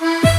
Bye.